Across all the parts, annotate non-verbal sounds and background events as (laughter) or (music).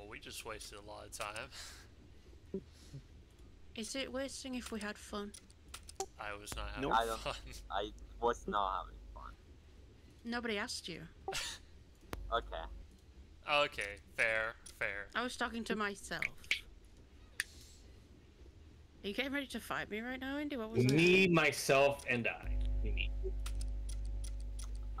Well, we just wasted a lot of time. Is it wasting if we had fun? I was not having Nope. Fun. (laughs) I was not having fun. Nobody asked you. (laughs) Okay. Okay, fair, fair. I was talking to myself. Are you getting ready to fight me right now, Andy? What was that? Me, myself, and I. Me.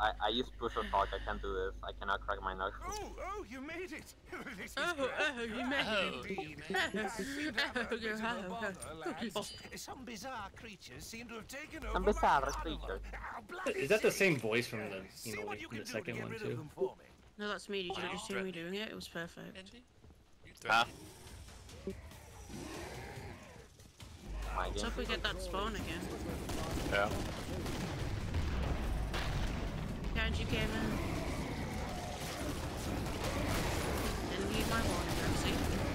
I, I use push or talk. I can't do this. I cannot crack my knuckles. Oh, oh, you made it! (laughs) this is Oh, great. oh, you made Oh. it. Indeed. Oh, (laughs) You'd have (laughs) a oh, bit of a oh, bother, lads. Some bizarre creatures seem to have taken Some over bizarre my carnival. creatures. How bloody Is that the same voice from the, Uh, you know, like, you from the do to second one too? them for me. No, that's me. Did you Wow. just hear me doing it? It was perfect. Andy? You Huh? threatened My So game. if we get that spawn again. Yeah. Can't you came in? Didn't need my warning, Rosie.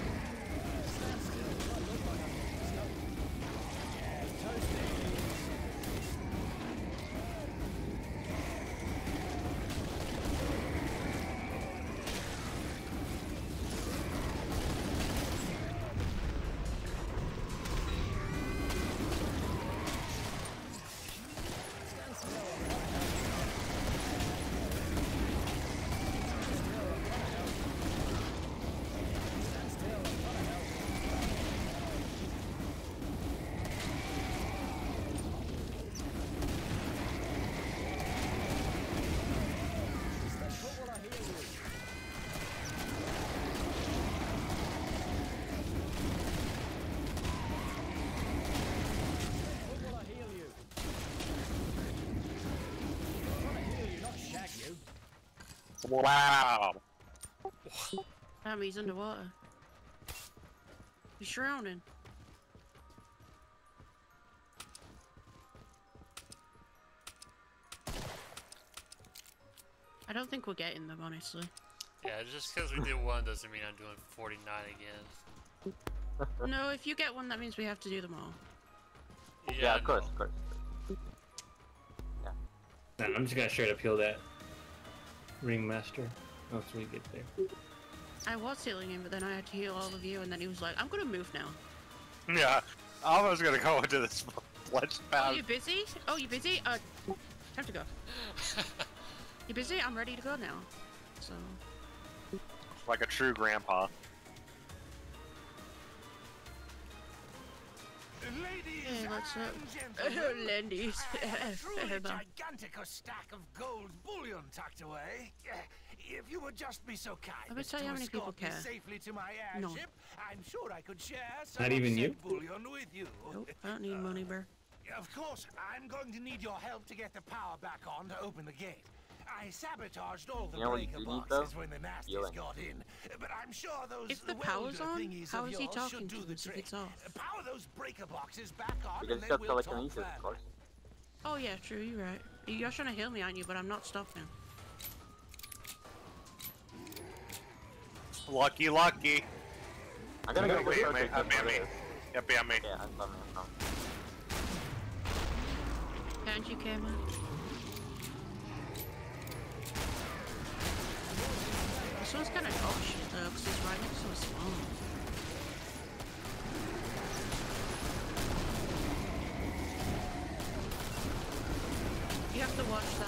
Wow. Damn, he's underwater. He's drowning. I don't think we're getting them, honestly. Yeah, just because we did one doesn't mean I'm doing 49 again. No, if you get one, that means we have to do them all. Yeah, of course, no. of course. Nah, I'm just gonna straight up heal that ringmaster once we get there. I was healing him, but then I had to heal all of you, and then he was like, I'm gonna move now. Yeah. I was gonna go into this ledge Oh, path. you busy? Oh, you busy? Uh, time to go. (laughs) You busy? I'm ready to go now. So, like a true grandpa. Ladies Hey, what's up? and (laughs) gentlemen, Lendy's. I a truly gigantic stack of gold bullion tucked away. If you would just be so kind Let me as tell to you how many people escort me care. safely to my No. I'm sure I could share some Not even you? bullion with you. Nope, I don't need money, uh, bro. Of course, I'm going to need your help to get the power back on to open the gate. I sabotaged all the You know breaker boxes though? when the nasties Healing. got in, but I'm sure those If the power's on, thingies how he talking to do the us if it's off? Power those breaker boxes back on, Because and then we'll talk telekinesis, of further. course. Oh yeah, true. You're right. You're trying to heal me, aren't you? But I'm not stopping. Lucky, lucky. I'm gonna go Wait, with wait, her wait, to be on me. this. Yep, be me. Yeah, I'm coming, I'm coming. Can't you, Cameron? One's kind of dog shit though, because right next to a spawn. You have to watch that.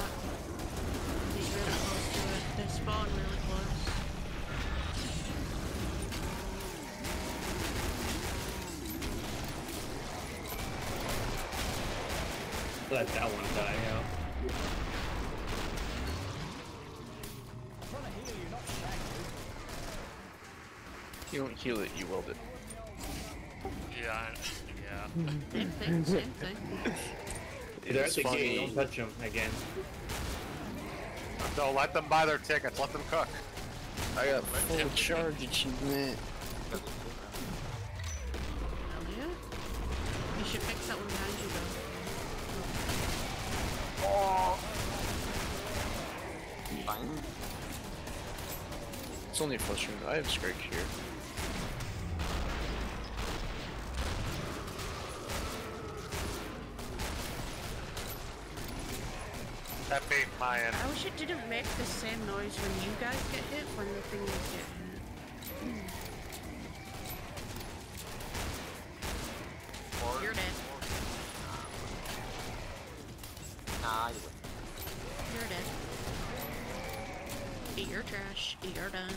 Don't heal it, you weld it. Yeah, I- yeah. Same thing, same thing. They're at the funny. gate. Don't touch them again. Don't let them buy their tickets. Let them cook. I got full charge achievement. Hell yeah. You should fix that one behind you though. Fine. It's only a frustrating. I have Scrake here. flying. I wish it didn't make the same noise when you guys get hit when the thing is hit. You're dead. Nah, you You're dead. Eat your trash. Eat your done.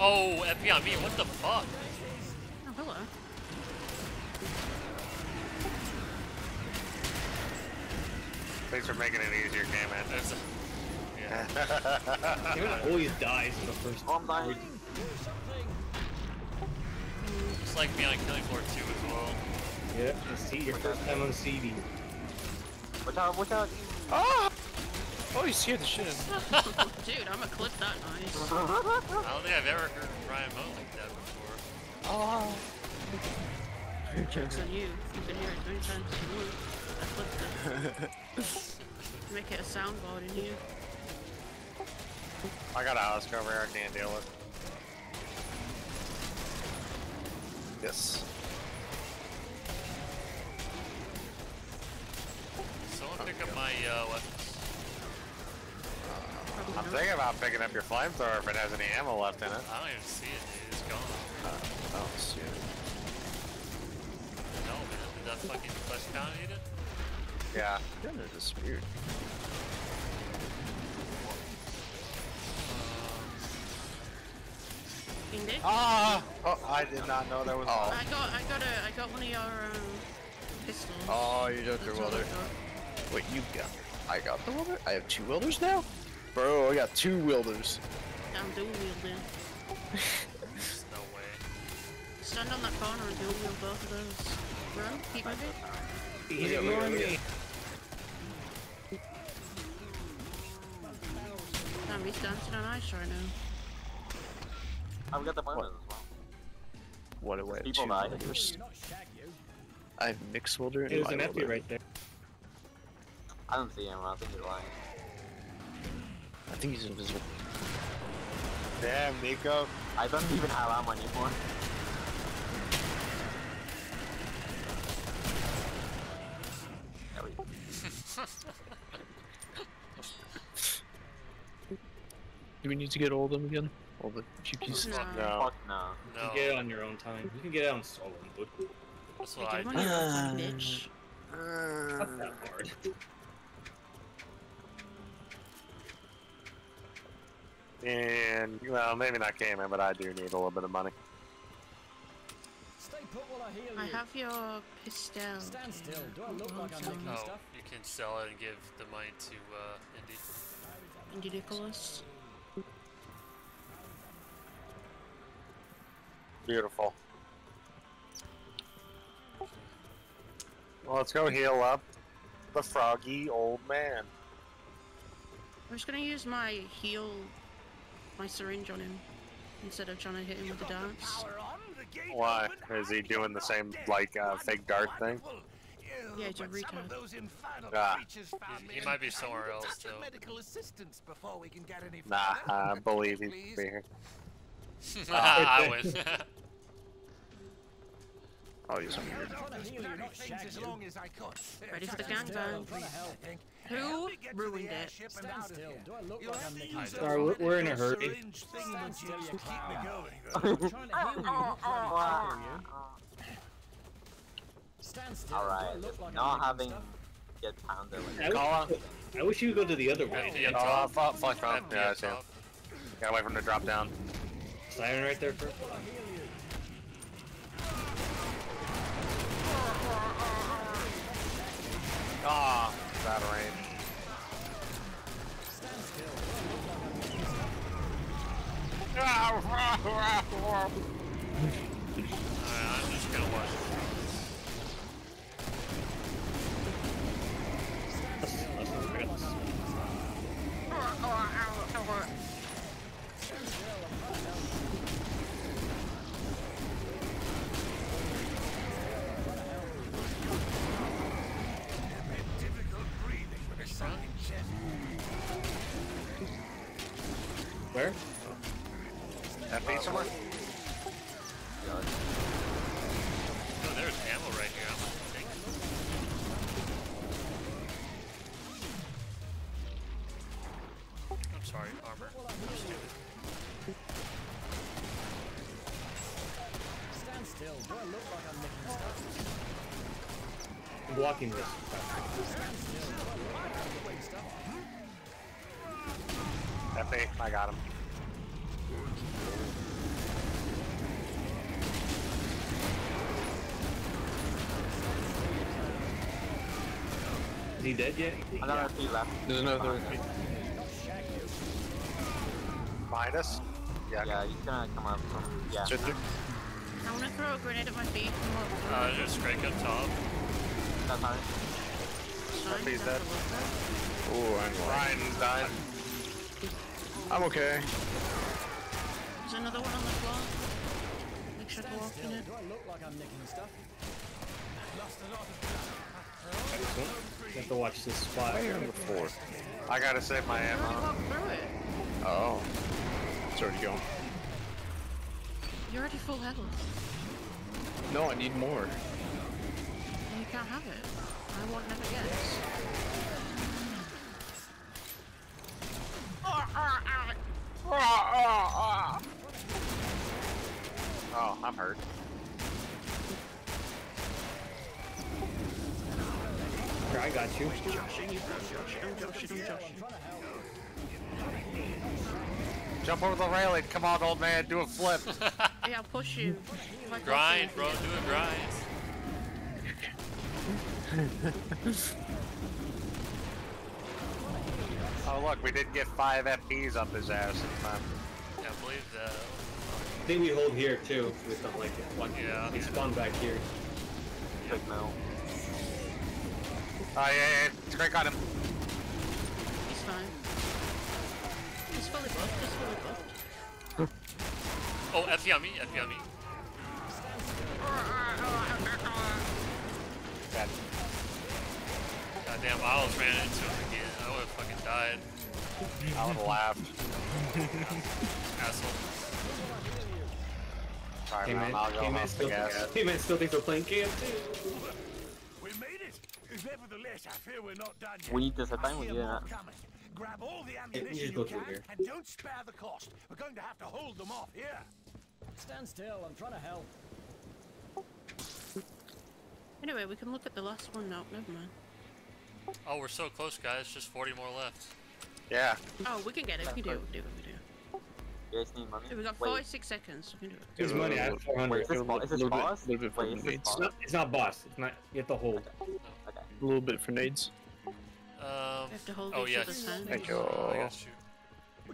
Oh, FP on me, what the fuck? Oh, hello. Thanks for making it easier, K-Man. There's a... Yeah. Kevin always dies in the first. Oh, I'm dying. Just like me on Killing Floor 2 as well. Yeah, and see your first time on CD. Watch out, watch out. Ah! Oh, you scared the shit out of me. (laughs) Dude, I'm gonna clip that noise. (laughs) I don't think I've ever heard Ryan moan like that before. Oh. Joke's on you. You can hear it many times as you want. I clipped it. (laughs) Make it a soundboard in here. I got a house over here I can't deal with. Yes. Someone pick up my uh, weapons. Probably I'm thinking about picking up your flamethrower if it has any ammo left in it. I don't even see it, dude. It's gone. Uh, oh, shit. No, man. Did that fucking flesh pound eat it? Yeah. Kind of disappeared. King Dick? Ah! Oh, I did not know there was. Oh. I got, I got a, I got one of your um, pistols. Oh, you took That's your welder. got. Wait, you got. I got the welder? I have two welders now? Bro, I got two welders. I'm dual wielding. There's (laughs) no way. Stand on that corner and dual wield both of those. Bro, keep moving. He's Yeah, ignoring yeah, yeah. me. Damn, he's dancing on ice right now. I've got the bonus as well. What a I have? People Two die. I have mixed welder and There's an welder. FP right there. I don't see him. I think you're lying. I think he's invisible. Damn, Nico. I don't even have ammo anymore. There we go. (laughs) Do we need to get all of them again? All the QPs? No. No. Fuck no. You No. can get it on your own time. You can get it on solo mode. That's Hey, what I get did. on your own. Not that hard. And, well, maybe not K-Man, but I do need a little bit of money. Stay put while I heal I have your pistol. Stand still. Do I look Oh, like I'm sorry. making Oh, stuff? you can sell it and give the money to uh, Indy. Indy Nicholas. Beautiful. Well, let's go heal up the froggy old man. I'm just gonna use my heal, my syringe on him, instead of trying to hit him with the darts. Power on, the gate Why? Is he doing the same, like, uh, fake dart thing? Yeah, he's a but retard. of those infernal Ah. He- he might be somewhere else, though. medical assistance before we can get any Nah. I believe he'd Please. be here. (laughs) I (laughs) wish. (laughs) things shag as long as I could. Ready for the Stand gangbang? still, I'm trying to please, help. I think. Who get to the ruined it? Stand still. Do I look like I'm to making use stuff? those Sorry, we're- we're in a hurry. syringe Stand still, you keep me going. I'm trying to heal you, not trying to you. Stand still. All Do I look like I'm having get pounded like I Call wish, I wish you would go to the other Yeah, way. Indy up Oh, top. fuck, fuck, fuck. FP Yeah, I up see him. Gotta wait for him to drop down. Siren right there first. Alright, I'm just gonna watch sorry, armor. I'm stupid. Stand still. Do I look like I'm nicking stuff? I'm blocking this. Stand still. I look like I'm nicking stuff? FP, I got him. Is he dead yet? Another three left. There's another. Behind us? Yeah. Yeah, he's gonna come up from. Yeah. It's right there. I want to throw a grenade at my feet. Uh, there's Scrake up top. That's fine. Sign, he's is dead. that the look there? Oh, I'm lying. Ryan's dying. I'm okay. There's another one on the floor. Make sure to walk in it. Do I look like I'm nicking stuff? Lost You have to watch this spot. I am before. I gotta save my ammo. walked through it. Oh. It's already going. You're already full health. No, I need more. And you can't have it. I won't never guess. Ah, ah, ah. Oh, I'm hurt. Here, I got you. Jump over the railing. Come on, old man. Do a flip. (laughs) yeah, I'll push you. If I Grind, push bro. Do a grind. (laughs) oh, look. We did get five FPs up his ass this time. Yeah, I believe that. I think we hold here too. We don't like it. One. Yeah. He spawned back here. Quick no. Oh, yeah, yeah. yeah. Drake on him. Oh, FP on me. FP on me. Dead. Goddamn, I almost ran into him again. I would have fucking died. I would have laughed. (laughs) Asshole. Sorry, K-Man, man. I'll go K-Man still, the gas. K-Man still thinks we're playing KF2. We made it. Nevertheless, I fear we're not done yet. We need this I time, we hear that. Grab all the you ammunition just you go through can, and don't spare the cost. We're going to have to hold them off here. Stand still. I'm trying to help. Anyway, we can look at the last one now. Never mind. Oh, we're so close, guys. Just 40 more left. Yeah. Oh, we can get it. We can do it. We can do it. We can do You guys need money? it. So we got Wait, 46 seconds. We can do it. There's money. I have 400. Wait, is this, bo- is this little bit- bit for Wait, is this nades. It's boss? not, it's not boss. It's not. You have to hold. Okay. A little bit for nades. Um. We have to hold Oh yes. Thank you. Oh, I got you.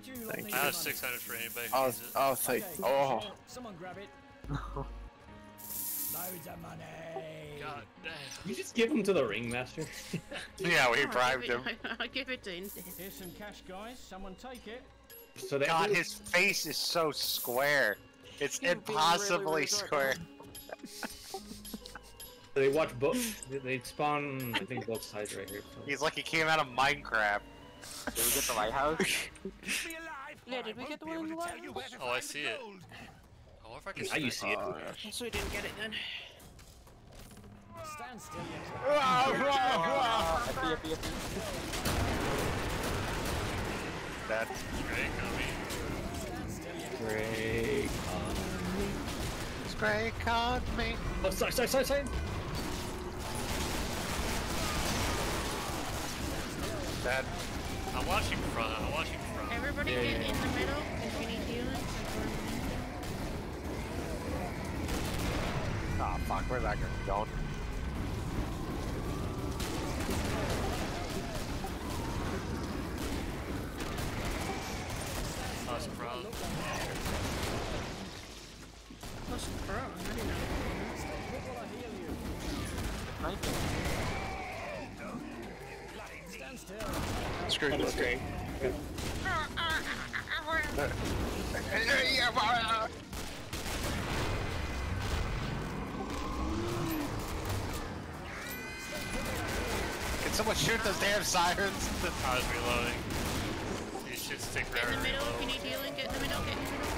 Would you I have 600 for anybody who Oh, needs it. oh, thank. Okay, Oh, sure. Someone grab it. Loads of money. God damn. You just give him to the ringmaster. (laughs) Yeah, we bribed him. (laughs) I, give it to him. Here's some cash, guys. Someone take it. so that God, his face is so square. It's impossibly square. (laughs) they watch both. They- They spawn. I think both sides right here. So. He's like he came out of Minecraft. Did we get the lighthouse? Keep me alive, Yeah, did we get the be one in the to tell you where to Oh, I see it. gold. I wonder if I can. Now you see it. uh, So we didn't get it then. Stand still, you Uh, FP, FP, FP. That Great, on me. Great. Stray caught me. Oh, sorry, sorry, sorry, sorry. That I'm watching front. I'm watching front. Everybody Yeah, get yeah, in the middle if you need healing. like we're in the oh fuck, where's that gonna be going? Screw On the straight. Can someone shoot those damn sirens? (laughs) I was reloading. You should stick Get forever in the middle if you need healing. Get in the middle. Get in the middle.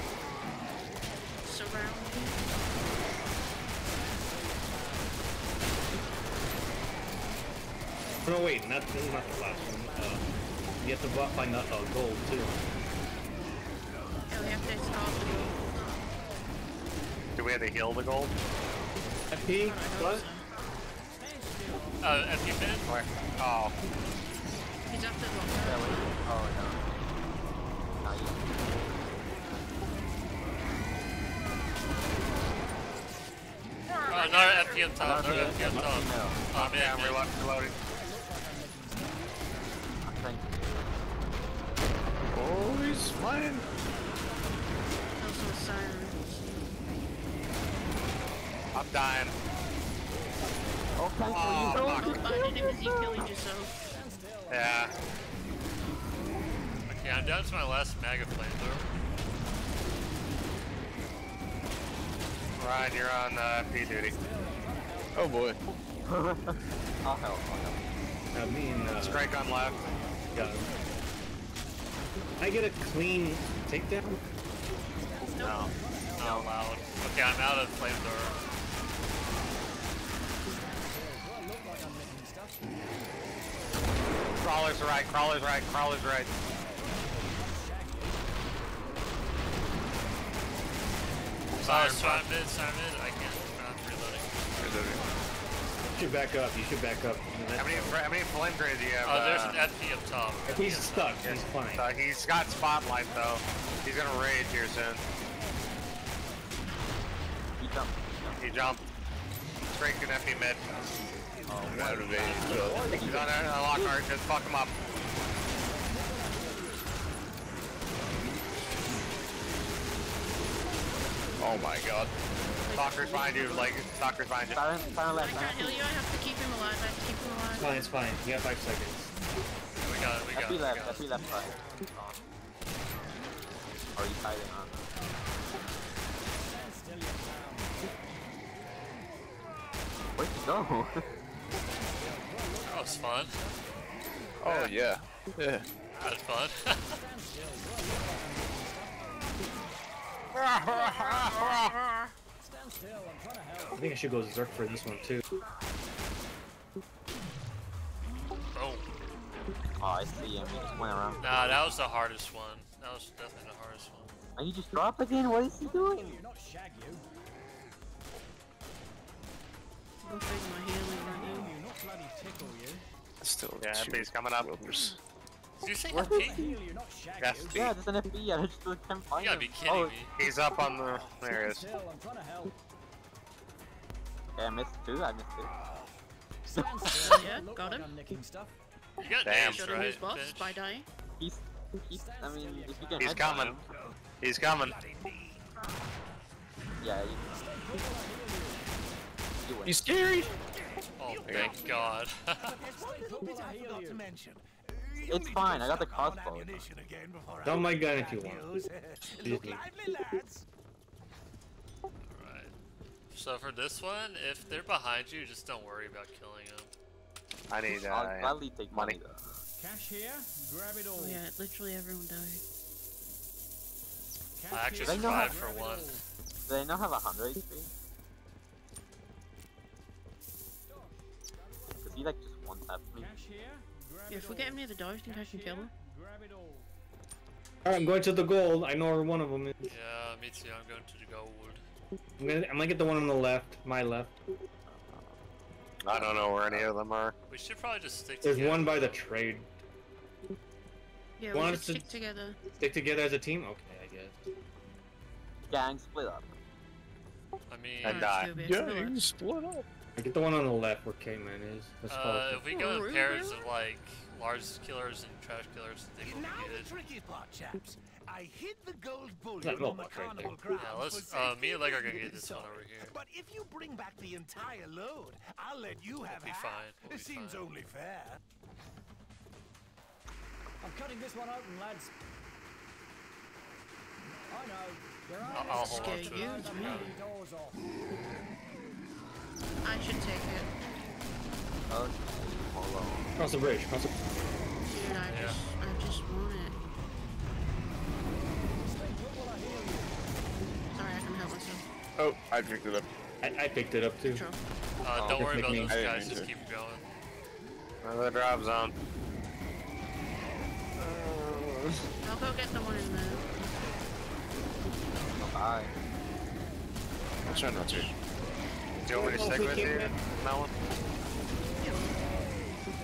Surround. No, oh, wait, not, not the last one. Uh, you have to bu- find the uh, gold too. Yeah, we have to start the goal. Do we have to heal the gold? FP? What? so. Uh, FP mid? Where? Oh, He's after the Yeah, Oh no. Not yet. Oh, another FP on top, another Another FP on top. Oh, yeah, I'm man, reload, reloading. I'm trying to. He's flying. Also a. I'm dying. Oh, thanks Oh, for you. fuck. Don't find him as you killing yourself. Yeah. Okay, I'm down to my last Maga flamethrower. Ryan, you're on uh, FP duty. Oh boy. (laughs) I'll help. I'll help. Uh, me and uh, Scrake on left. got him. I get a clean takedown? No. Not allowed. Okay, I'm out of flamethrower. Crawler's right, crawler's right, crawler's right. Siren Siren mid, Siren mid. I can't. I'm reloading. You should back up, you should back up. How many, how many flame grenades do you have? Oh, there's uh, an FP up top. He's stuck, he's fine. uh, he's got spotlight though. He's gonna rage here soon. You jump. He jumped. Straight to FP mid. I'm out of age. He's on a lock cart, just fuck him up. Oh my god. Stalker's behind you, like, stalker's behind you. Siren, siren I left. can't heal you. I have to keep him alive. I have to keep him alive. It's fine, it's fine. You got five seconds. We got it, we got it. We left. got it. Left side. Oh. Or you hiding on. Where'd you go? (laughs) That was fun. Oh yeah. Yeah. That was fun. (laughs) (laughs) I think I should go Zerk for this one too. Boom. oh, I see him. He just went around. Nah, that was the hardest one. That was definitely the hardest one. Are you just drop again? What is he doing? You're not shag, you. Looks like my healing right now. Still Yeah, he's coming up. wilders. Did you say What? FP? Yeah, there's an FP. I just can't find You gotta him. be kidding oh, me. he's up on the. There he is. Okay, I missed two. I missed two. Yeah, (laughs) got him. You got Damn. names, Showed him right? his boss Finch? by dying. He's, he's. I mean, if you can. He's coming. him- He's coming. Yeah. You, you win. He's scary. Oh, thank God. (laughs) It's fine. I got the crossbow. Dump my gun if you want. Excuse me. (laughs) Alright. So for this one, if they're behind you, just don't worry about killing them. I need I'll uh, gladly take money. money. Cash here, grab it all. Oh yeah, literally everyone died. Cash I actually They here, know survived for one. Do they not have a hundred HP? Cause he like just one tapped all. me. Cash here, grab Yeah, it if we get him near the door, I think I Cash can kill here, him. Grab it all. Alright, I'm going to the gold. I know where one of them is. Yeah, me too. I'm going to the gold. I'm gonna, I'm gonna get the one on the left, my left. I don't know where any of them are. We should probably just stick There's together. one by the trade. Yeah, we Want should us to- stick together. Stick together as a team? Okay, I guess. Gang split up. I mean, And die. Scooby, Yeah, split up. Can split up. I get the one on the left where K-Man is. Let's uh, follow. if we go in pairs of like large killers and trash killers, I think we'll Now be the good. tricky part, chaps. I hid the gold That bullion on the buck right carnival there. grounds. Yeah, let's. for Uh, me and Leg are gonna get this one sorry. over here. But if you bring back the entire load, I'll let you have be half. fine, we'll It be seems fine. only fair. I'm cutting this one open, lads. I know. There I'll, are I'll hold on to it. Me. doors off. I should take it. Okay, hold on. Cross the bridge. Cross the. Dude, I Yeah. just, I just want it. Stay I heal you. Sorry, I can help myself. Oh, I picked it up. I, I picked it up too. Sure. Uh, don't Oh, worry about me. those I didn't guys, mean just to. keep going. Another drop zone. I'll go get the one in there. Bye. I'll try not to. Do you want me to stick with you, Melon?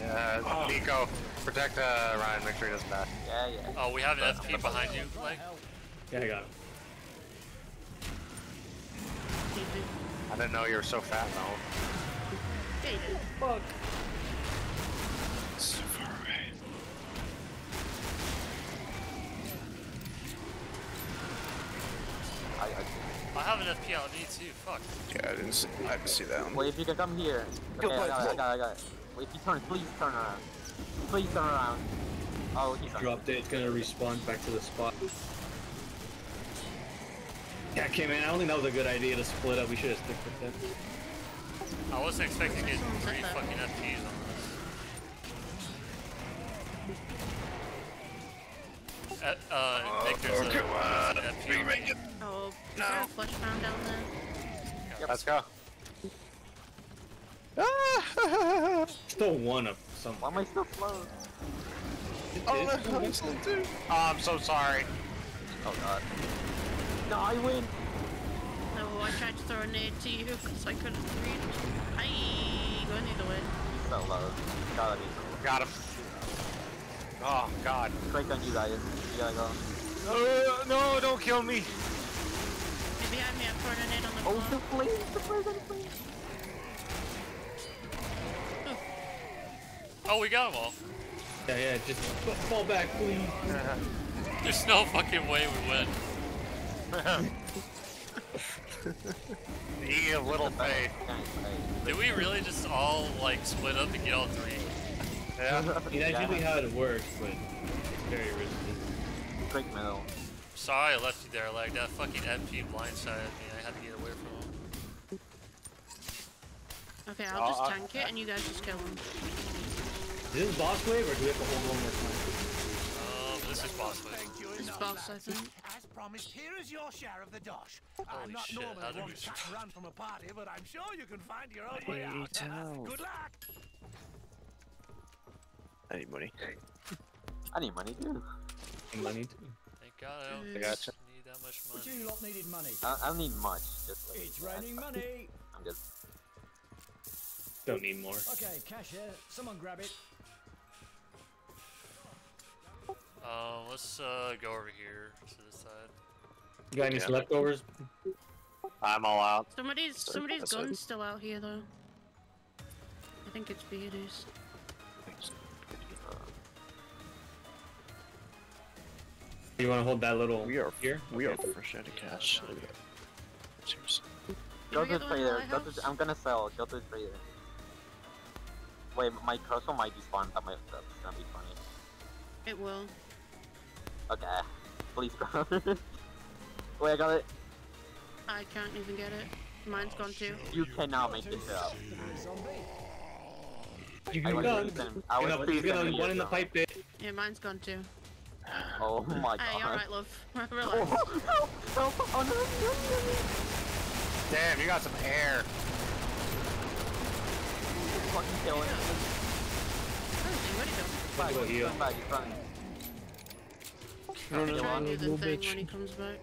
Yeah, Nico, protect uh, Ryan, make sure he doesn't die. Yeah, yeah. Oh, we have an FP behind you, like. Yeah, I got him. I didn't know you were so fat, Melon. Yeah, you did. So far away. I, I, I have an FP me too, fuck. Yeah, I didn't see, I didn't see that one. wait, if you can come here. Okay, I got it, I got it, I got it. Wait, if you turn, please turn around. Please turn around. Oh, he's on. Dropped it. It's gonna respawn back to the spot. Yeah, okay, man. I don't think that was a good idea to split up. We should have stick with them. I wasn't expecting to get Someone three fucking FPs on this. Uh, uh, Nick, there's a, there's an FP on me. Oh, is there a flesh pound down there? Let's go. Ah! (laughs) Still one of some. Why am I still slow? Oh, no, I still do. Oh, I'm so sorry. Oh god. No, I win! No, I tried to throw a nade to you because I couldn't reach. Aye, going either way. He's so low. Gotta be. Got him. Oh, God. Straight on you guys. You gotta go. Uh, no, don't kill me. Get behind me, I'm throwing a on the Oh, floor. the flames! The flames! The flames! Oh, we got them all. Yeah, yeah. Just fall back, please. (laughs) There's no fucking way we win. Ye of little faith. Did we really just all like split up and get all three? Yeah. I mean, that's Yeah. usually how it works, but it's very risky. Straight middle. Sorry I left you there, like that fucking FP blindsided me. I had to get away from him. Okay, I'll just Uh, uh, tank it and you guys just kill him. Is this boss wave, or do we have to hold one more time? Um, this is boss wave. Thank you It's enough, boss, I think. As promised, here is your share of the dosh. Holy I'm not shit, how normally one we- to cut and run from a party, but I'm sure you can find your own way out. Hey, Good luck. I need money. I need money too. And money too. Thank God I don't I gotcha. need that much But money. you lot needed money. I, I don't need much. Just like, It's raining money. I'm good. Don't need more. Okay, cash here. Someone grab it. Um, let's uh go over here to this side. You got any Yeah. leftovers? I'm all out. Somebody's somebody's gun's still out here though. I think it's Beardy's. You want to hold that little We are here? We are Okay. fresh out of cash. Look at that. Seriously. Did Go to the the one in the trader. Go to. I'm gonna sell. Go to the trader. Wait, my cursor might be spawned. That might. That's gonna be funny. It will. Okay. Please go. it. (laughs) Wait, I got it. I can't even get it. Mine's gone too. You cannot make it up. You I can was go. really I was Gonna- really He's gonna one in the pipe bit. Yeah, mine's gone too. Oh (laughs) my god. Hey, alright, love. (laughs) Oh, Relax. help! Help! Oh no! no, no, no. Damn, you got some air. Fucking killing him. Where is he? Where'd he go? Back, Go he's heal. running back, he's running. No, no, Try no, and do the thing bitch. when he comes back.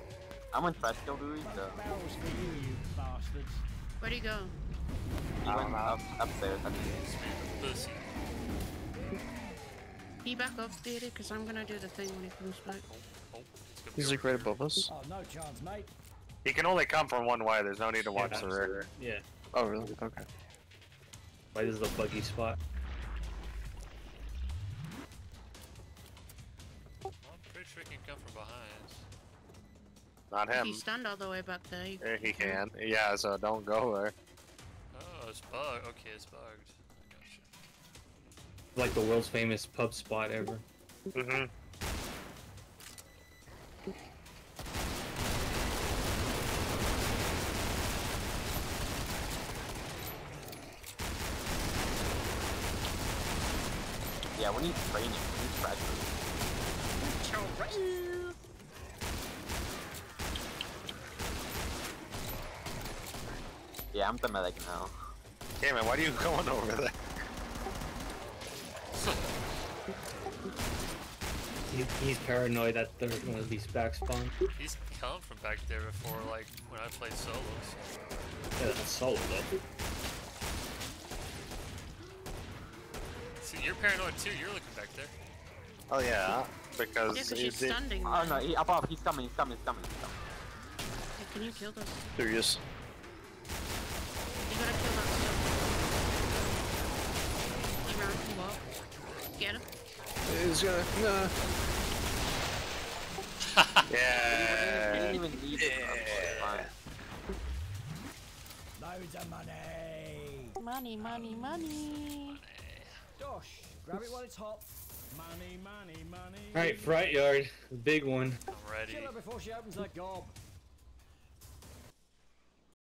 I'm on trash kill dude, so Barrels for you, you bastards. Where'd he go? he I went don't know. up, upstairs. I think. Pussy. He back up, Beardy, because I'm gonna do the thing when he comes back. Oh, it's He's like right above us. Oh, no chance, mate. He can only come from one way. There's no need to watch Yeah, the rear. Yeah. Oh, really? Okay. Why this is the buggy spot? I'm pretty sure he can come from behind. Not him. you stand all the way back there, you Eh, He can. Yeah, so don't go there. Oh, it's bugged. Okay, it's bugged. I gotcha. Like the world's famous pub spot ever. Mm-hmm. Yeah, we need training. We need practice. True. Yeah, I'm the medic now. Damn it, why are you (laughs) going over there? He, he's paranoid that there's gonna be back spawn. He's come from back there before, like when I played solos. Yeah, that's solo though. See, you're paranoid too. You're looking back there. Oh yeah, Yeah, because because he she's did- standing Oh no, he, above, he's coming, he's coming, he's coming, he's coming. Hey, can you kill those? There he is. You gotta kill that stuff. He ran, he walked. Get him. He's gonna. Nah. (laughs) We Yeah. didn't even need it. Yeah. Fine. Loads of money. Money, money, money. Dosh, grab it while it's hot. Money, money, money. Alright, front yard, the big one. I'm ready. Kill her before she opens her gob.